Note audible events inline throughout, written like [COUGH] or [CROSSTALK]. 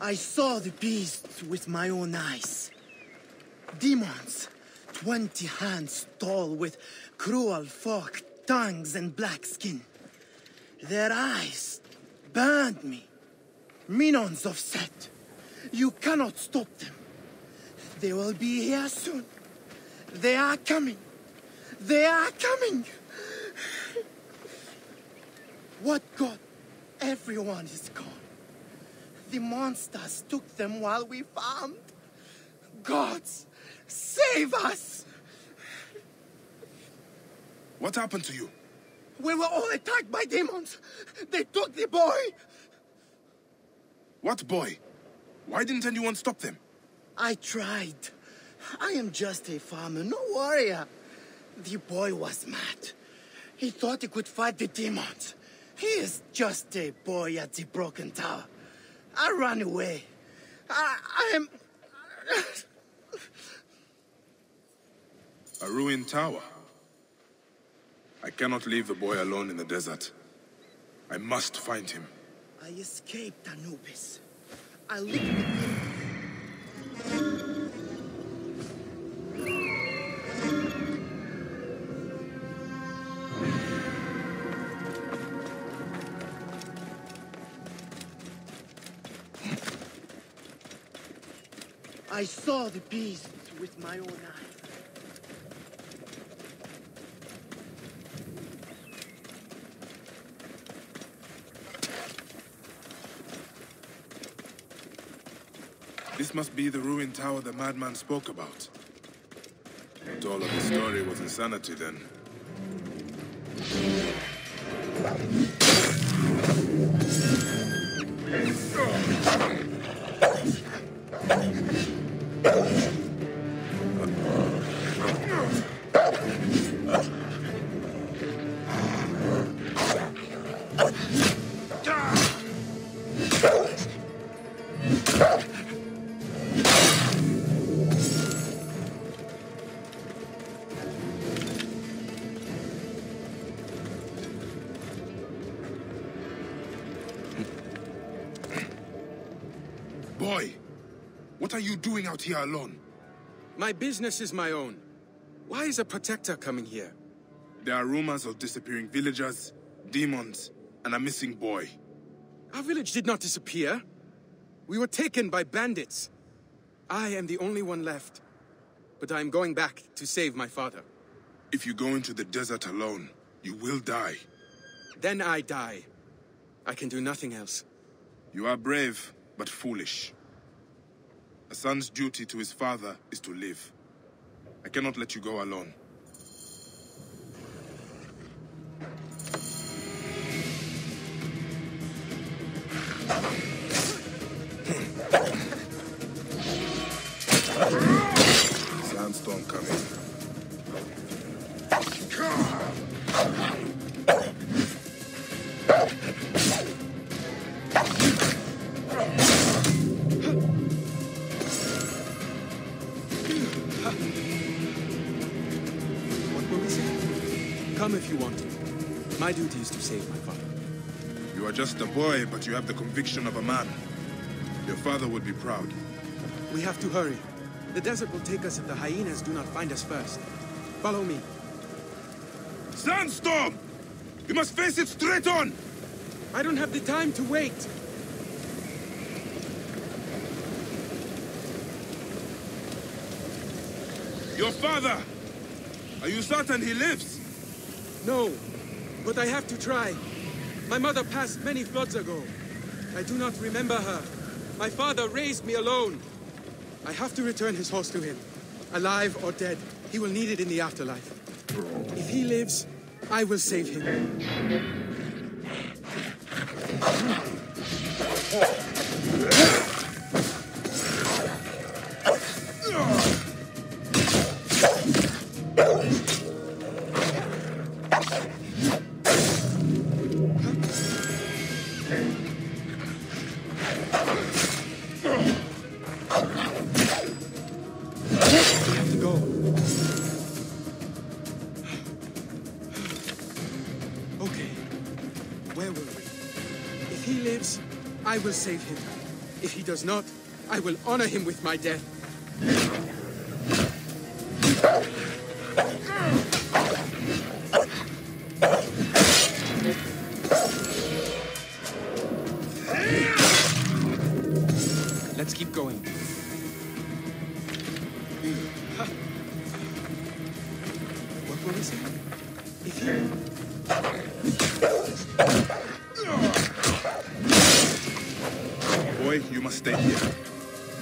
I saw the beast with my own eyes. Demons, twenty hands tall with cruel forked tongues and black skin. Their eyes burned me. Minions of Set. You cannot stop them. They will be here soon. They are coming. They are coming. What God? Everyone is gone. The monsters took them while we farmed. Gods, save us! What happened to you? We were all attacked by demons. They took the boy. What boy? Why didn't anyone stop them? I tried. I am just a farmer, no warrior. The boy was mad. He thought he could fight the demons. He is just a boy at the broken tower. I ran away. I, I am. A ruined tower. I cannot leave the boy alone in the desert. I must find him. I escaped Anubis. I lived with him. I saw the beast with my own eyes. This must be the ruined tower the madman spoke about. But all of the story was insanity then. What out here alone? My business is my own. Why is a protector coming here? There are rumors of disappearing villagers, demons, and a missing boy. Our village did not disappear. We were taken by bandits. I am the only one left. But I am going back to save my father. If you go into the desert alone, you will die. Then I die. I can do nothing else. You are brave, but foolish. A son's duty to his father is to live. I cannot let you go alone. [COUGHS] Sandstorm coming. You want to. My duty is to save my father. You are just a boy, but you have the conviction of a man. Your father would be proud. We have to hurry. The desert will take us if the hyenas do not find us first. Follow me. Sandstorm! You must face it straight on! I don't have the time to wait. Your father! Are you certain he lives? No, but I have to try. My mother passed many floods ago. I do not remember her. My father raised me alone. I have to return his horse to him. Alive or dead, he will need it in the afterlife. If he lives, I will save him. I will save him. If he does not, I will honor him with my death. Let's keep going. What were we saying? If he... Boy, you must stay here.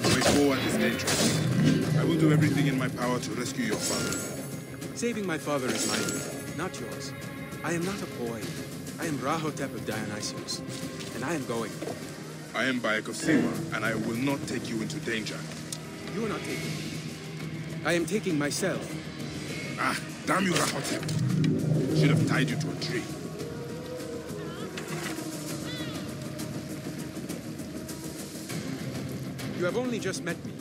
The way forward is dangerous. I will do everything in my power to rescue your father. Saving my father is my duty, not yours. I am not a boy. I am Rahotep of Dionysius, and I am going. I am Bayek of and I will not take you into danger. You are not taking me. I am taking myself. Ah, damn you, Rahotep. Should have tied you to a tree. You have only just met me,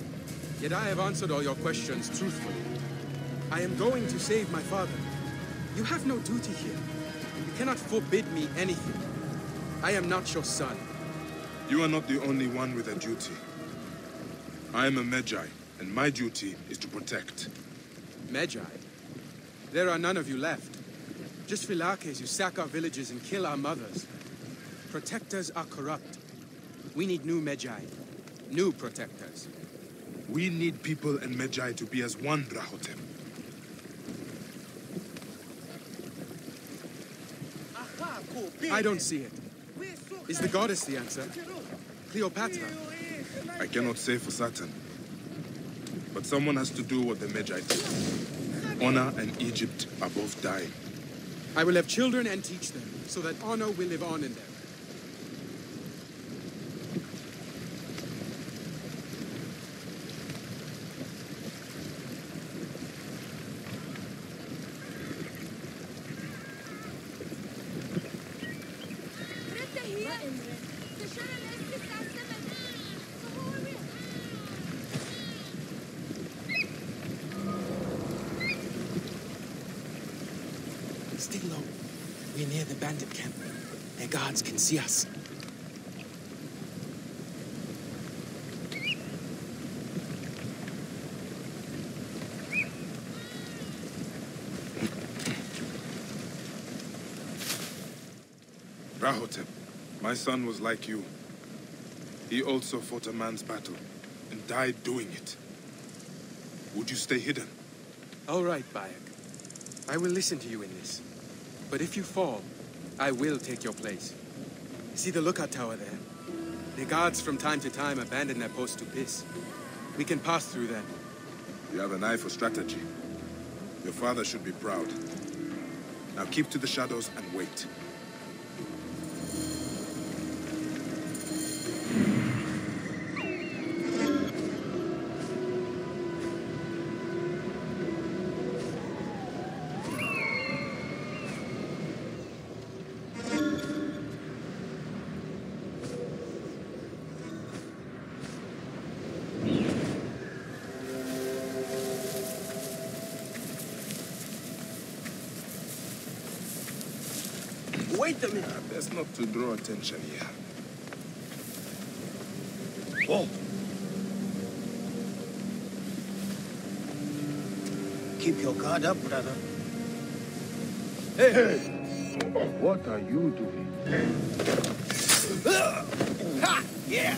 yet I have answered all your questions truthfully. I am going to save my father. You have no duty here. And you cannot forbid me anything. I am not your son. You are not the only one with a duty. I am a Medjay, and my duty is to protect. Medjay? There are none of you left. Just Phylakes who sack our villages and kill our mothers. Protectors are corrupt. We need new Medjay. New protectors. We need people and Medjay to be as one, Rahotep. I don't see it. Is the goddess the answer? Cleopatra? I cannot say for certain. But someone has to do what the Medjay did. Honor and Egypt are both dying. I will have children and teach them, so that honor will live on in them. Stay low. We're near the bandit camp. Their guards can see us. Rahotep, my son was like you. He also fought a man's battle and died doing it. Would you stay hidden? All right, Bayek. I will listen to you in this. But if you fall, I will take your place. See the lookout tower there? The guards from time to time abandon their post to piss. We can pass through them. You have an eye for strategy. Your father should be proud. Now keep to the shadows and wait. Not to draw attention here. Whoa. Keep your guard up, brother. Hey! What are you doing? Ha! Yeah!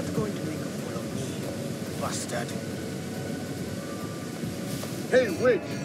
Not going to make a fool of me, bastard. Hey, wait!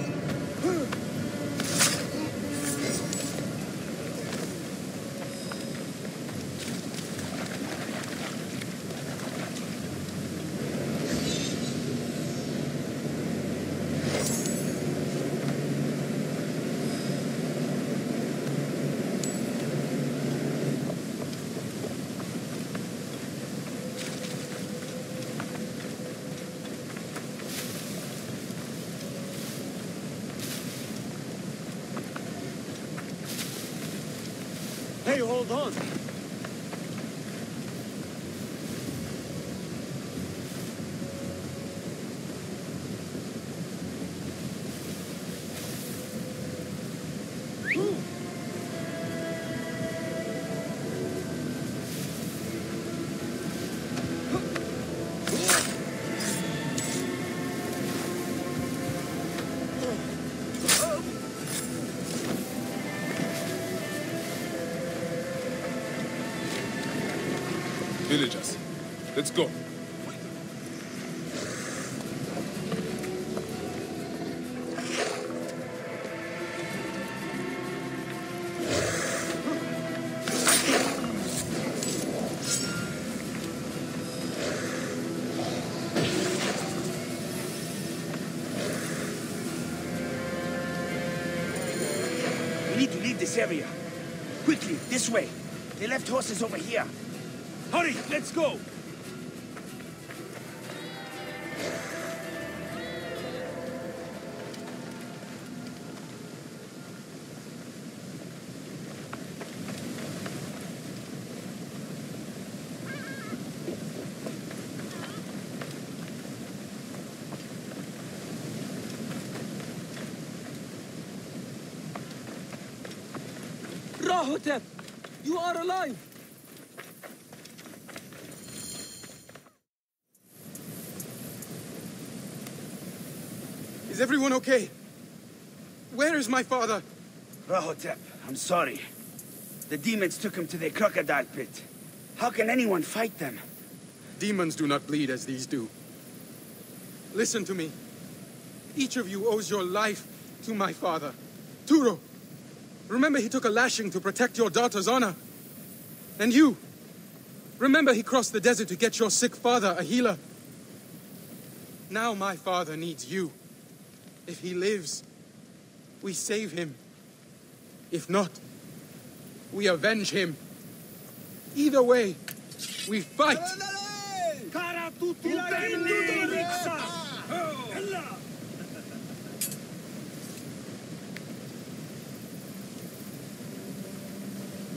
Hey, hold on. Villagers, let's go. Rahotep! You are alive! Is everyone okay? Where is my father? Rahotep, I'm sorry. The demons took him to their crocodile pit. How can anyone fight them? Demons do not bleed as these do. Listen to me. Each of you owes your life to my father. Turo, remember he took a lashing to protect your daughter's honor. And you, remember he crossed the desert to get your sick father a healer. Now my father needs you. If he lives, we save him. If not, we avenge him. Either way, we fight.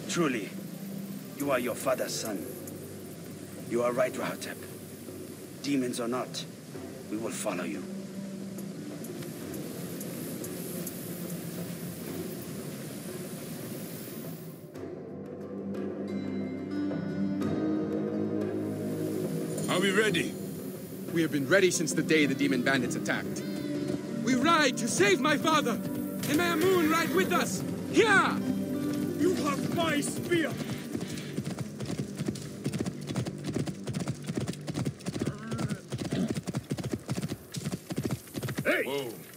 Truly, you are your father's son. You are right, Rahotep. Demons or not, we will follow you. Are we ready? We have been ready since the day the demon bandits attacked. We ride to save my father! And may Amun ride with us! Here! Have my spear! Whoa.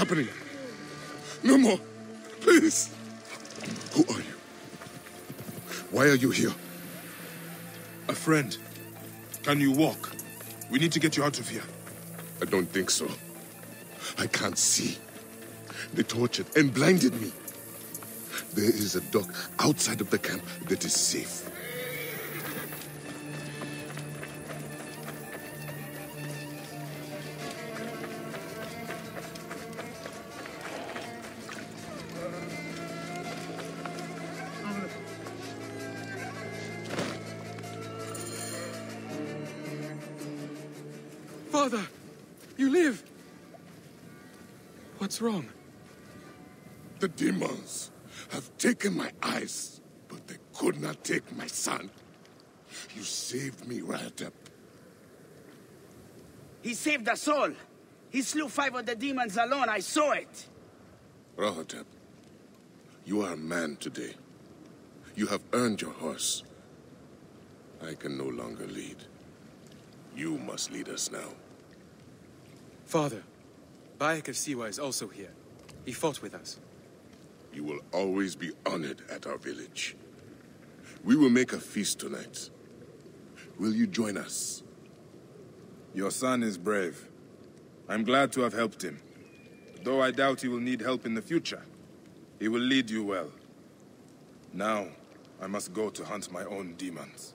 Happening? No more. Please. Who are you? Why are you here? A friend. Can you walk? We need to get you out of here. I don't think so. I can't see. They tortured and blinded me. There is a dock outside of the camp that is safe. Not take my son. You saved me, Rahotep. He saved us all. He slew five of the demons alone. I saw it. Rahotep, you are a man today. You have earned your horse. I can no longer lead. You must lead us now. Father, Bayek of Siwa is also here. He fought with us. You will always be honored at our village. We will make a feast tonight. Will you join us? Your son is brave. I'm glad to have helped him. Though I doubt he will need help in the future. He will lead you well. Now, I must go to hunt my own demons.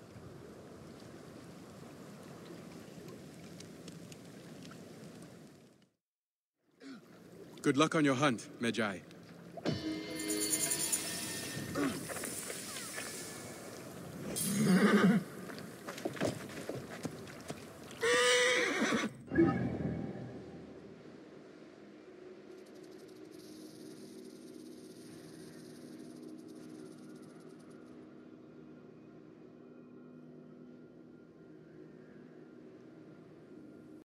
Good luck on your hunt, Medjay. Mm-hmm.